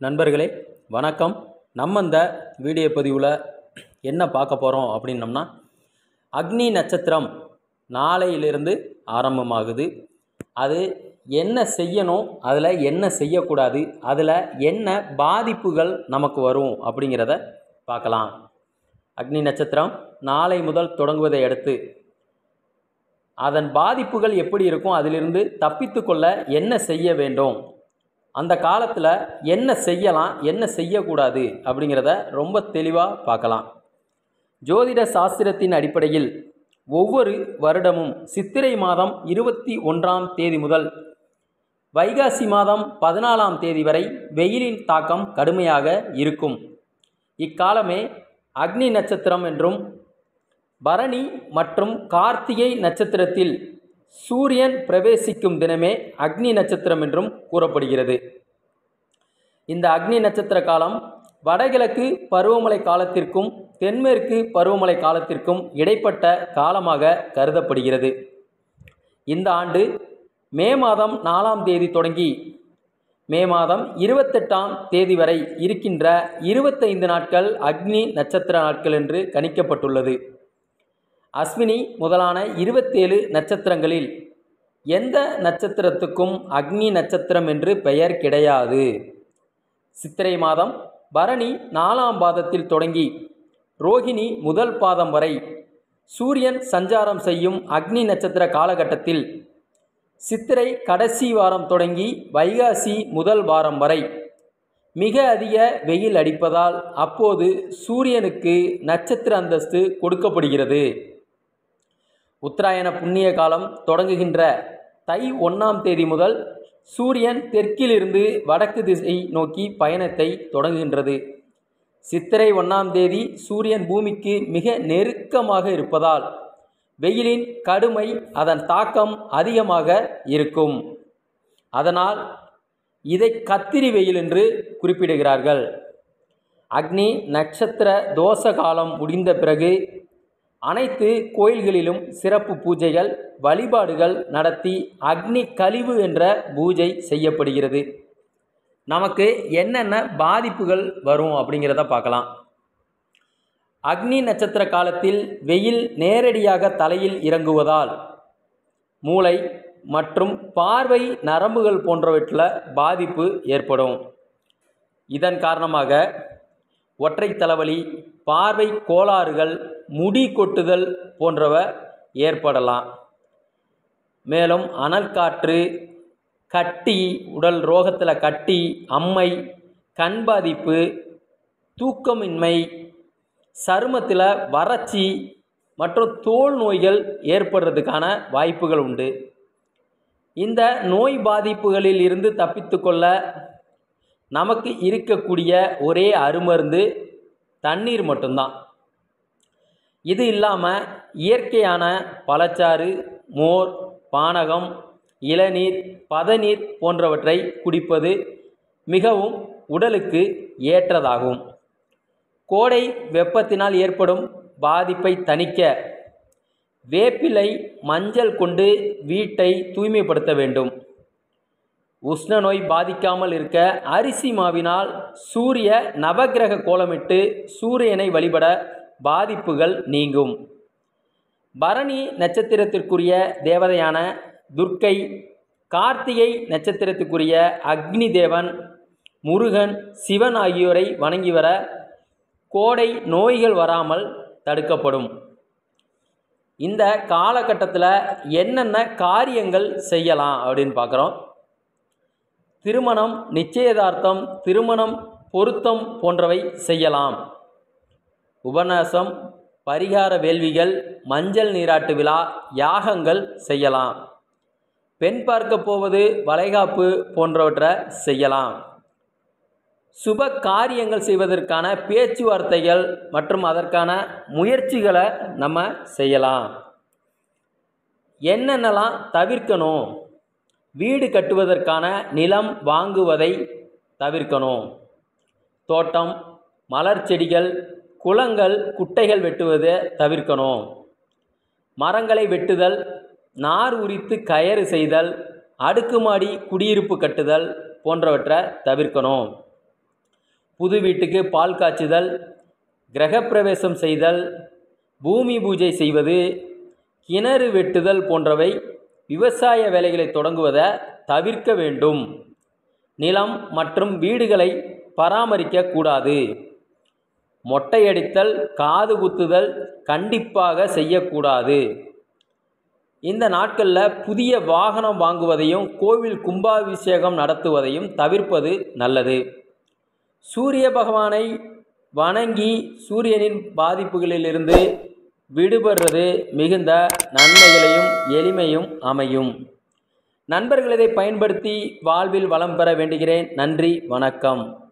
நண்பர்களே வணக்கம். நம்ம இந்த வீடியோ பதிவில் என்ன பார்க்க போகிறோம் அப்படின்னம்னா அக்னி நட்சத்திரம் நாளையிலிருந்து ஆரம்பமாகுது. அது என்ன செய்யணும் அதில் என்ன செய்யக்கூடாது அதில் என்ன பாதிப்புகள் நமக்கு வரும் அப்படிங்கிறத பார்க்கலாம். அக்னி நட்சத்திரம் நாளை முதல் தொடங்குவதை அடுத்து அதன் பாதிப்புகள் எப்படி இருக்கும் அதிலிருந்து தப்பித்து கொள்ள என்ன செய்ய வேண்டும் அந்த காலத்தில் என்ன செய்யலாம் என்ன செய்யக்கூடாது அப்படிங்கிறத ரொம்ப தெளிவாக பார்க்கலாம். ஜோதிட சாஸ்திரத்தின் அடிப்படையில் ஒவ்வொரு வருடமும் சித்திரை மாதம் இருபத்தி ஒன்றாம் தேதி முதல் வைகாசி மாதம் பதினாலாம் தேதி வரை வெயிலின் தாக்கம் கடுமையாக இருக்கும். இக்காலமே அக்னி நட்சத்திரம் என்றும் பரணி மற்றும் கார்த்திகை நட்சத்திரத்தில் சூரியன் பிரவேசிக்கும் தினமே அக்னி நட்சத்திரம் என்றும் கூறப்படுகிறது. இந்த அக்னி நட்சத்திர காலம் வடகிழக்கு பருவமழை காலத்திற்கும் தென்மேற்கு பருவமழை காலத்திற்கும் இடைப்பட்ட காலமாக கருதப்படுகிறது. இந்த ஆண்டு மே மாதம் நாலாம் தேதி தொடங்கி மே மாதம் இருபத்தெட்டாம் தேதி வரை இருக்கின்ற இருபத்தைந்து நாட்கள் அக்னி நட்சத்திர நாட்கள் என்று கணிக்கப்பட்டுள்ளது. அஸ்வினி முதலான இருபத்தேழு நட்சத்திரங்களில் எந்த நட்சத்திரத்துக்கும் அக்னி நட்சத்திரம் என்று பெயர் கிடையாது. சித்திரை மாதம் பரணி நாலாம் பாதத்தில் தொடங்கி ரோகிணி முதல் பாதம் வரை சூரியன் சஞ்சாரம் செய்யும் அக்னி நட்சத்திர காலகட்டத்தில் சித்திரை கடைசி வாரம் தொடங்கி வைகாசி முதல் வாரம் வரை மிக அதிக வெயில் அடிப்பதால் அப்போது சூரியனுக்கு நட்சத்திர அந்தஸ்து கொடுக்கப்படுகிறது. உத்தராயண புண்ணிய காலம் தொடங்குகின்ற தை ஒன்றாம் தேதி முதல் சூரியன் தெற்கிலிருந்து வடக்கு திசை நோக்கி பயணத்தை தொடங்குகின்றது. சித்திரை ஒன்றாம் தேதி சூரியன் பூமிக்கு மிக நெருக்கமாக இருப்பதால் வெயிலின் கடுமை அதன் தாக்கம் அதிகமாக இருக்கும். அதனால் இதை கத்திரி வெயில் என்று குறிப்பிடுகிறார்கள். அக்னி நட்சத்திர தோஷ காலம் முடிந்த பிறகு அனைத்து கோயில்களிலும் சிறப்பு பூஜைகள் வழிபாடுகள் நடத்தி அக்னி கழிவு என்ற பூஜை செய்யப்படுகிறது. நமக்கு என்னென்ன பாதிப்புகள் வரும் அப்படிங்கிறத பார்க்கலாம். அக்னி நட்சத்திர காலத்தில் வெயில் நேரடியாக தலையில் இறங்குவதால் மூளை மற்றும் பார்வை நரம்புகள் போன்றவற்றில் பாதிப்பு ஏற்படும். இதன் காரணமாக ஒற்றை தலைவலி பார்வை கோளாறுகள் முடி கொட்டுதல் போன்றவ ஏற்படலாம். மேலும் அனல் காற்று கட்டி உடல் ரோகத்தில் கட்டி அம்மை கண் பாதிப்பு தூக்கமின்மை சருமத்தில் வறட்சி மற்றும் தோல் நோய்கள் ஏற்படுறதுக்கான வாய்ப்புகள் உண்டு. இந்த நோய் பாதிப்புகளில் இருந்து தப்பித்து கொள்ள நமக்கு இருக்கக்கூடிய ஒரே அருமருந்து தண்ணீர் மட்டும்தான். இது இல்லாமல் இயற்கையான பழச்சாறு மோர் பானகம் இளநீர் பதநீர் போன்றவற்றை குடிப்பது மிகவும் உடலுக்கு ஏற்றதாகும். கோடை வெப்பத்தினால் ஏற்படும் பாதிப்பை தணிக்க வேப்பிலை மஞ்சள் கொண்டு வீட்டை தூய்மைப்படுத்த வேண்டும். உஷ்ண நோய் பாதிக்காமல் இருக்க அரிசி மாவினால் சூரிய நவக்கிரக கோலமிட்டு சூரியனை வழிபட பாதிப்புகள் நீங்கும். பரணி நட்சத்திரத்திற்குரிய தேவதையான துர்க்கை கார்த்திகை நட்சத்திரத்துக்குரிய அக்னி தேவன் முருகன் சிவன் ஆகியோரை வணங்கி வர கோடை நோய்கள் வராமல் தடுக்கப்படும். இந்த காலகட்டத்தில் என்னென்ன காரியங்கள் செய்யலாம் அப்படின்னு பார்க்குறோம். திருமணம் நிச்சயதார்த்தம் திருமணம் பொருத்தம் போன்றவை செய்யலாம். உபநாசம் பரிகார வேள்விகள் மஞ்சள் நீராட்டு விழா யாகங்கள் செய்யலாம். பெண் பார்க்க போவது வளைகாப்பு போன்றவற்றை செய்யலாம். சுப காரியங்கள் செய்வதற்கான பேச்சுவார்த்தைகள் மற்றும் அதற்கான முயற்சிகளை நம்ம செய்யலாம். என்னென்னலாம் தவிர்க்கணும்? வீடு கட்டுவதற்கான நிலம் வாங்குவதை தவிர்க்கணும். தோட்டம் மலர் செடிகள் குளங்கள் குட்டைகள் வெட்டுவதை தவிர்க்கணும். மரங்களை வெட்டுதல் நார் உரித்து கயறு செய்தல் அடுக்குமாடி குடியிருப்பு கட்டுதல் போன்றவற்றை தவிர்க்கணும். புது வீட்டுக்கு பால் காய்ச்சுதல் கிரகப்பிரவேசம் செய்தல் பூமி பூஜை செய்வது கிணறு வெட்டுதல் போன்றவை விவசாய வேலைகளை தொடங்குவதை தவிர்க்க வேண்டும். நிலம் மற்றும் வீடுகளை பராமரிக்கக்கூடாது. மொட்டையடித்தல் காது குத்துதல் கண்டிப்பாக செய்யக்கூடாது. இந்த நாட்களில் புதிய வாகனம் வாங்குவதையும் கோவில் கும்பாபிஷேகம் நடத்துவதையும் தவிர்ப்பது நல்லது. சூரிய பகவானை வணங்கி சூரியனின் பாதிப்புகளிலிருந்து விடுபடுறது மிகுந்த நன்மைகளையும் எளிமையும் அமையும். நண்பர்கள் இதை பயன்படுத்தி வாழ்வில் வளம் பெற வேண்டுகிறேன். நன்றி வணக்கம்.